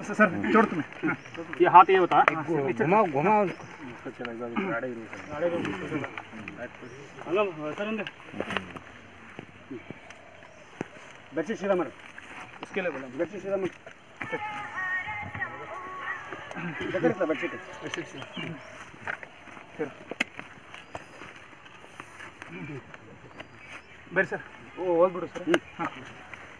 sir sir जोड़ तुम्हें ये हाथ ये होता घुमाओ घुमाओ ಹಲೋ ಸರ್ ಒಂದೇ ಬೆಡ್ಶೀಟ್ ಸೀದಾ ಮಾಡಿ इसके लिए बोला ಬೆಡ್ಶೀಟ್ ಸೀದಾ ಮಾಡಿ ಬೇಕಾಗಿತ್ತ ಬೆಡ್ಶೀಟ್ ಬರ್ರಿ ಸರ್ ಓ ಹೋಗ್ಬಿಡು ಸರ್ ಈ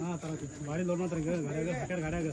ಹಾಂ ತರ ಬಾಡಿ ಲೋನ್ ಹತ್ರ ಗಾಡಿಯಾಗ ಗಾಡಿಯಾಗ